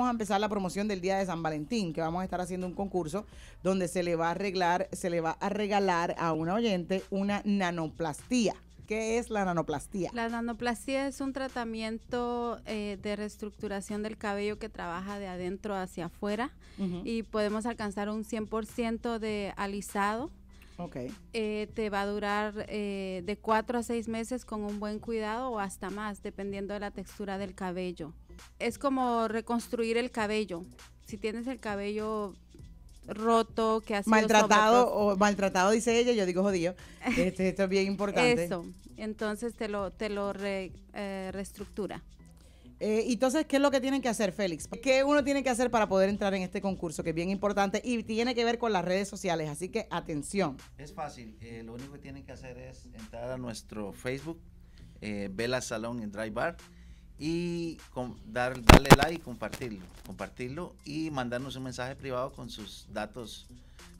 vamos a empezar la promoción del Día de San Valentín, que vamos a estar haciendo un concurso donde se le va a arreglar, se le va a regalar a una oyente una nanoplastía. ¿Qué es la nanoplastía? La nanoplastía es un tratamiento eh, de reestructuración del cabello que trabaja de adentro hacia afuera Ujú. y podemos alcanzar un 100% de alisado. Ok. Eh, te va a durar eh, de 4 a 6 meses con un buen cuidado o hasta más, dependiendo de la textura del cabello. Es como reconstruir el cabello. Si tienes el cabello roto, que ha sido Maltratado o maltratado, dice ella, yo digo jodido. Este, esto es bien importante. Eso, entonces te lo, te lo re- eh, reestructura. Eh, entonces, ¿qué es lo que tienen que hacer, Félix? ¿Qué uno tiene que hacer para poder entrar en este concurso, que es bien importante y tiene que ver con las redes sociales? Así que atención. Es fácil, eh, lo único que tienen que hacer es entrar a nuestro Facebook, eh, Vela Salón en Dry Bar, y con- dar, darle like y compartirlo, compartirlo y mandarnos un mensaje privado con sus datos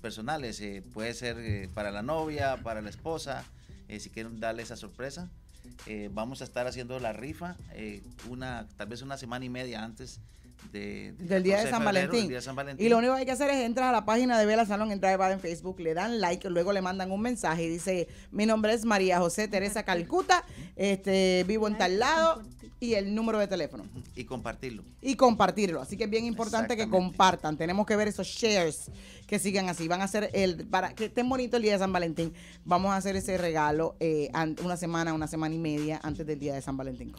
personales. eh, puede ser eh, para la novia, para la esposa, eh, si quieren darle esa sorpresa. Vamos a estar haciendo la rifa una tal vez una semana y media antes de- Del día de 14 San febrero, Valentín. del día de San Valentín. Y lo único que hay que hacer es entrar a la página de Vela Salón en Drive en Facebook, le dan like, luego le mandan un mensaje y dice, mi nombre es María José Teresa Calcuta, este, vivo en tal lado y el número de teléfono. y compartirlo. Y compartirlo. Así que es bien importante que compartan. Tenemos que ver esos shares que sigan así. Van a hacer el, para que estén bonito el día de San Valentín, vamos a hacer ese regalo eh, una semana, una semana y media antes del día de San Valentín.